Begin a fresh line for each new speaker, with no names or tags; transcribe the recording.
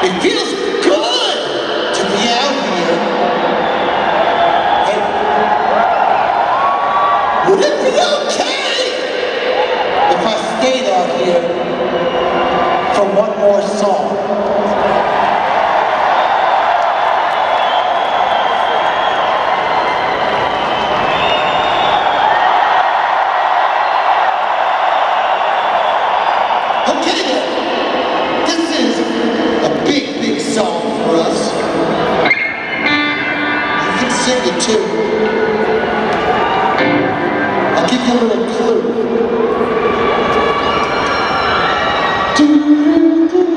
It feels song for us. You can sing it too. I'll give you a little clue. Do, do.